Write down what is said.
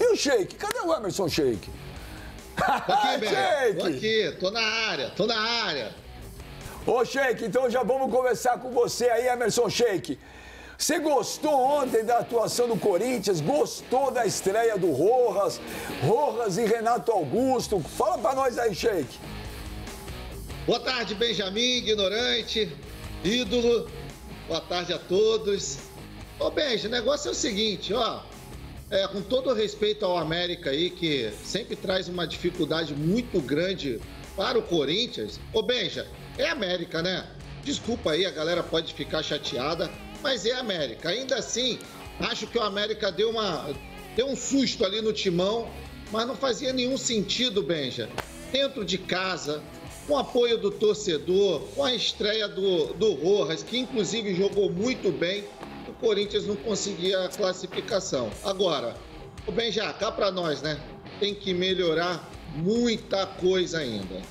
E o Sheik? Cadê o Emerson Sheik? Tô aqui, Sheik! Tô aqui, tô na área, tô na área. Ô, Sheik, então já vamos conversar com você aí, Emerson Sheik. Você gostou ontem da atuação do Corinthians? Gostou da estreia do Rojas? Rojas e Renato Augusto? Fala pra nós aí, Sheik. Boa tarde, Benjamin, ignorante, ídolo. Boa tarde a todos. Ô, Benja, o negócio é o seguinte, ó. É, com todo respeito ao América aí, que sempre traz uma dificuldade muito grande para o Corinthians. Ô, Benja, é América, né? Desculpa aí, a galera pode ficar chateada, mas é América. Ainda assim, acho que o América deu, uma, deu um susto ali no timão, mas não fazia nenhum sentido, Benja. Dentro de casa, com apoio do torcedor, com a estreia do, do Rojas, que inclusive jogou muito bem, o Corinthians não conseguia a classificação. Agora, o Benja, cá para nós, né? Tem que melhorar muita coisa ainda.